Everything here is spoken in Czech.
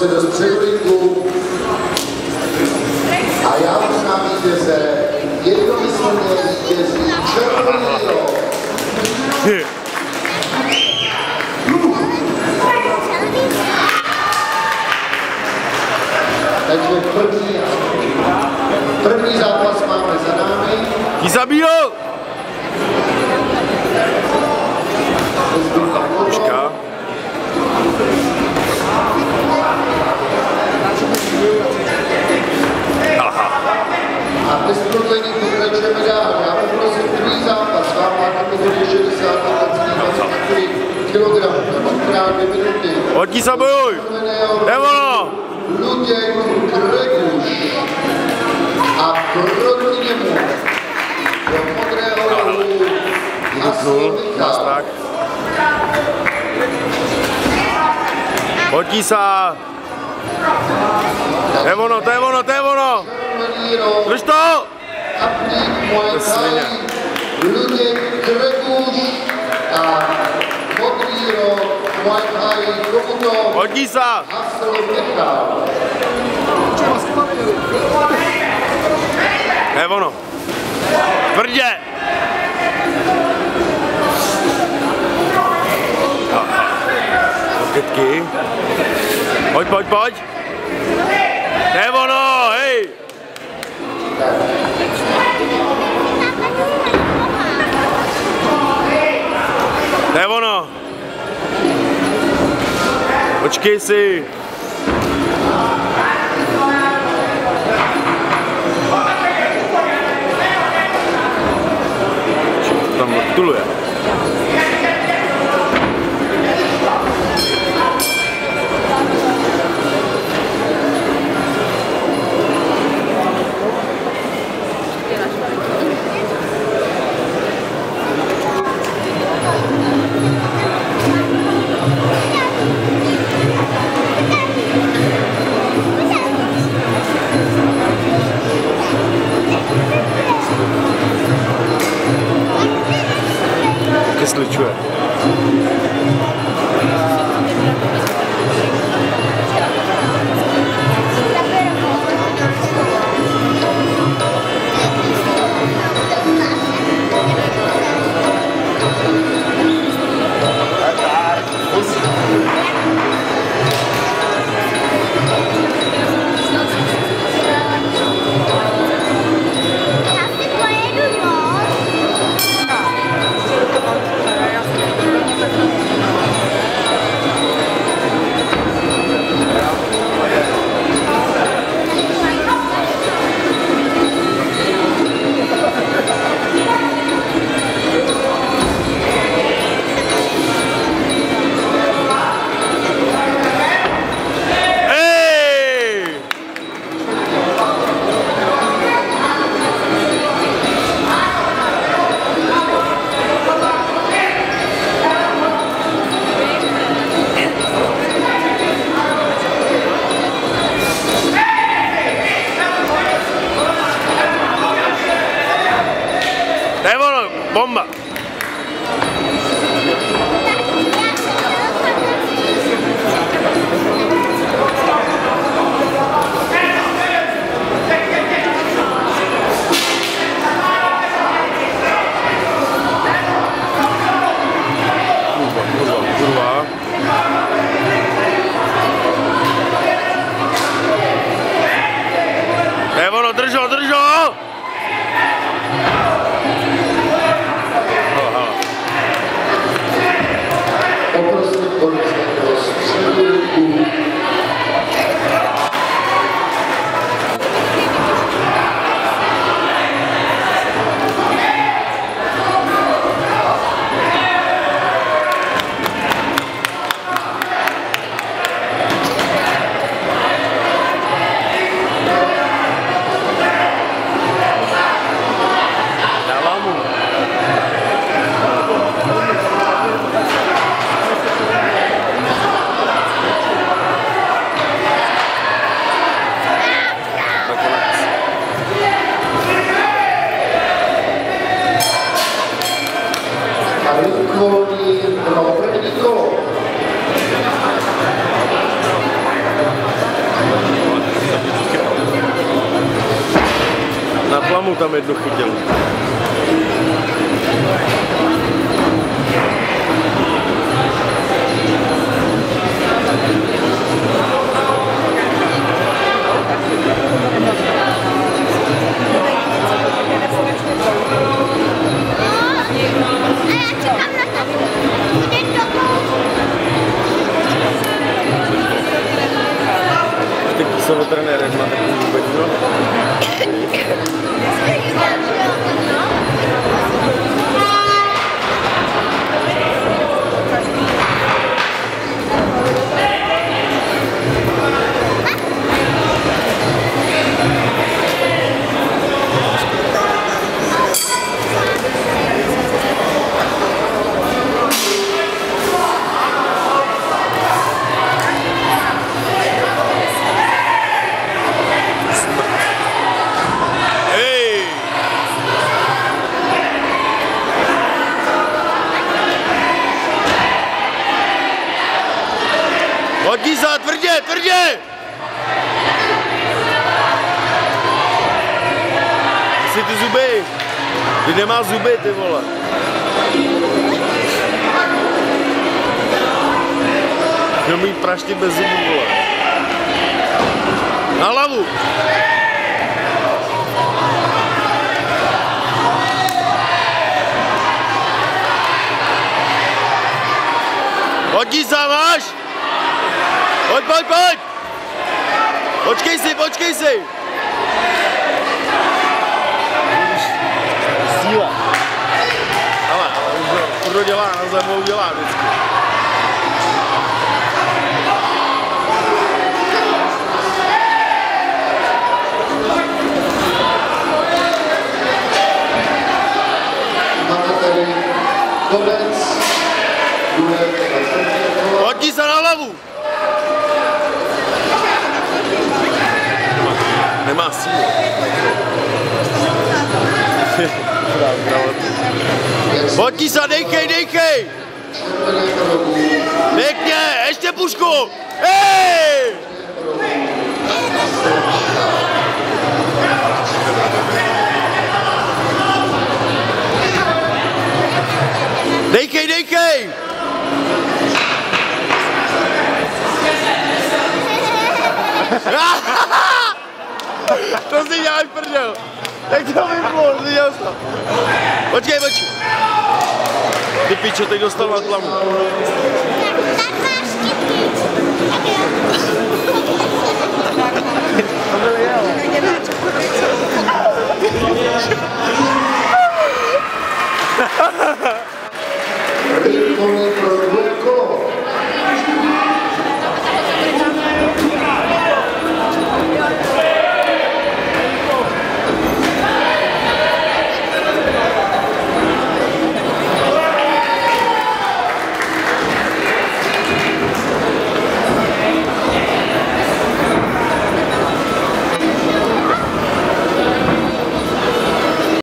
do středolinku a já už na vítěze jednomyslně vítězí Červený rok. Takže první, první zápas máme za námi. Ti zabijou! A bez prodlení pokračujeme dál. Já poprosím druhý zápas, váma kategorie 60 a 24 kg, třikrát dvě minuty. Ti zabojuj! Nebo no! Luděk Greguš a proti němu do modrého rohu Hasil Michal. Ti sa! To je ono, to je ono, to je ono! Roh Drž to! Apník Muay Thai. Luděk Greguš a modrý roh Muay Thai ti sa! Hasil Michal. To je ono. Tvrdě! Kytky. Pojď, pojď, pojď. To je ono, hej! To je ono. Počkej si. Tam vrtuluje. Música To je ono, drž tam jednu chytil. A já čekám na Hodí za, tvrdě, tvrdě! Jsi ty zuby. Ty nemá zuby, ty vole. Mít prašty bez zubů, vole. Na hlavu! Hodí za, máš! Pojď, pojď, pojď! Počkej si, počkej si! Síla. Ale, ale už furt dělá, na zem ho dělá vždycky. Máme tady konec druhé a Hodí se na hlavu! Hodí se, dejkej, dejkej! Pěkně, ještě pušku! Hej! To si děláš prdel. Jak to vyplo, viděl jsi to. Počkej, počkej. Ty pičo, teď dostal na tlamu. Tak máš kytky. První konec